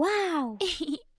Wow!